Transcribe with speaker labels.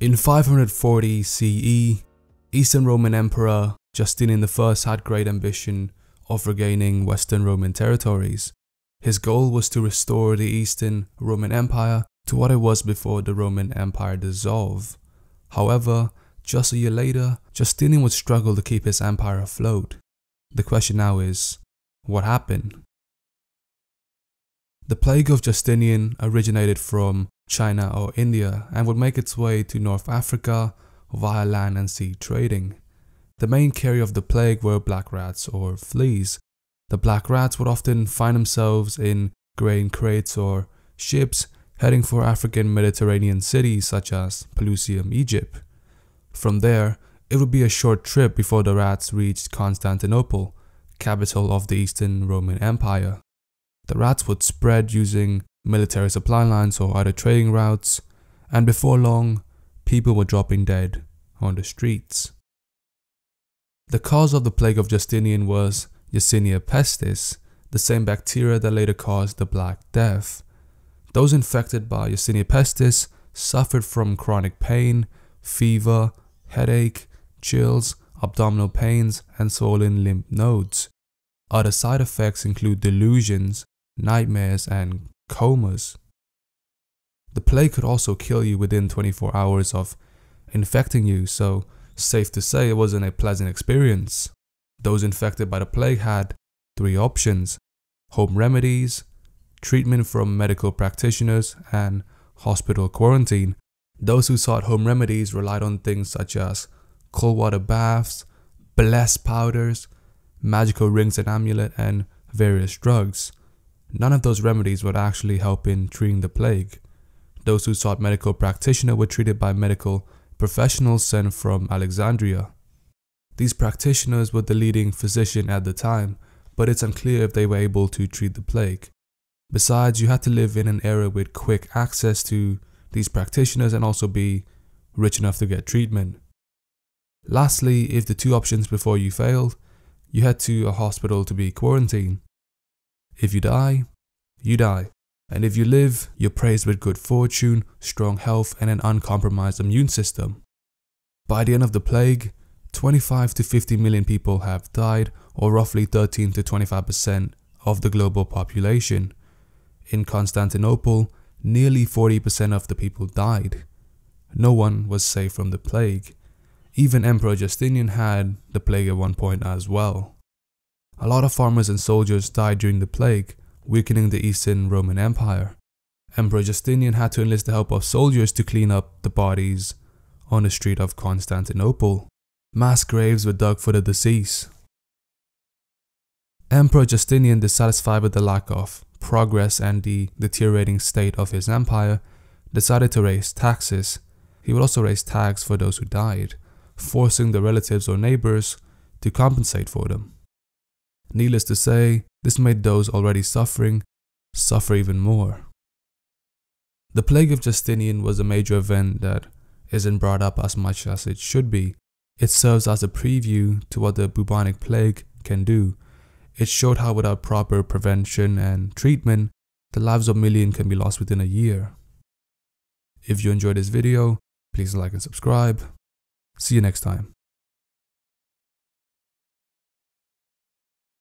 Speaker 1: In 540 CE, Eastern Roman Emperor Justinian I had great ambition of regaining Western Roman territories. His goal was to restore the Eastern Roman Empire to what it was before the Roman Empire dissolved. However, just a year later, Justinian would struggle to keep his empire afloat. The question now is, what happened? The plague of Justinian originated from China or India and would make its way to North Africa via land and sea trading. The main carrier of the plague were black rats or fleas. The black rats would often find themselves in grain crates or ships heading for African Mediterranean cities such as Pelusium, Egypt. From there, it would be a short trip before the rats reached Constantinople, capital of the Eastern Roman Empire. The rats would spread using military supply lines or other trading routes, and before long, people were dropping dead on the streets. The cause of the plague of Justinian was Yersinia pestis, the same bacteria that later caused the Black Death. Those infected by Yersinia pestis suffered from chronic pain, fever, headache, chills, abdominal pains, and swollen lymph nodes. Other side effects include delusions, nightmares, and comas. The plague could also kill you within 24 hours of infecting you, so safe to say it wasn't a pleasant experience. Those infected by the plague had three options home remedies, treatment from medical practitioners, and hospital quarantine. Those who sought home remedies relied on things such as cold water baths, blessed powders, magical rings and amulet, and various drugs. None of those remedies would actually help in treating the plague. Those who sought medical practitioner were treated by medical professionals sent from Alexandria. These practitioners were the leading physician at the time, but it's unclear if they were able to treat the plague. Besides, you had to live in an era with quick access to these practitioners and also be rich enough to get treatment. Lastly, if the two options before you failed, you head to a hospital to be quarantined. If you die, you die. And if you live, you're praised with good fortune, strong health, and an uncompromised immune system. By the end of the plague, 25 to 50 million people have died, or roughly 13 to 25% of the global population. In Constantinople, nearly 40% of the people died. No one was safe from the plague. Even Emperor Justinian had the plague at one point as well. A lot of farmers and soldiers died during the plague, weakening the Eastern Roman Empire. Emperor Justinian had to enlist the help of soldiers to clean up the bodies on the street of Constantinople. Mass graves were dug for the deceased. Emperor Justinian, dissatisfied with the lack of progress and the deteriorating state of his empire, decided to raise taxes. He would also raise tax for those who died, forcing the relatives or neighbors to compensate for them. Needless to say, this made those already suffering suffer even more. The plague of Justinian was a major event that isn't brought up as much as it should be. It serves as a preview to what the bubonic plague can do. It showed how without proper prevention and treatment, the lives of millions can be lost within a year. If you enjoyed this video, please like and subscribe. See you next time.